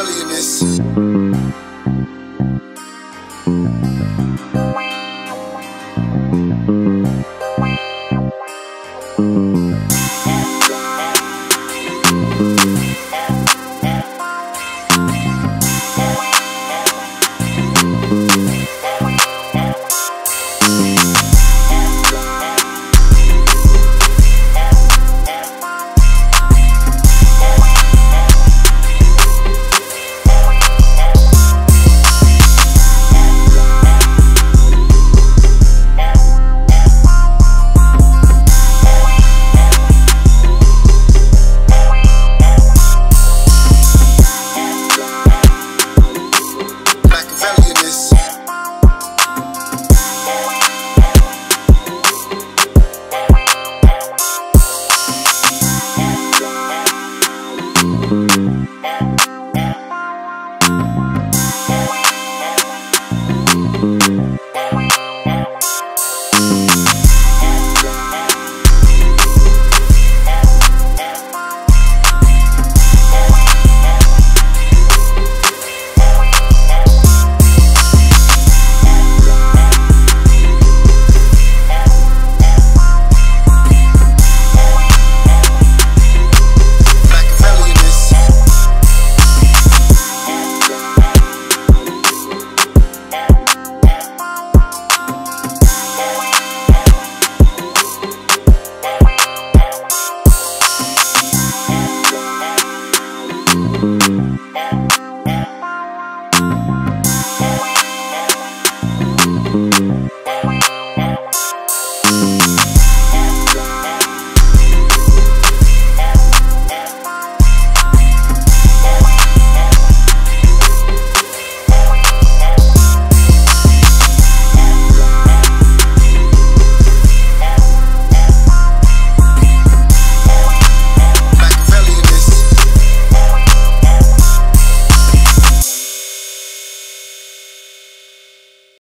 alienness.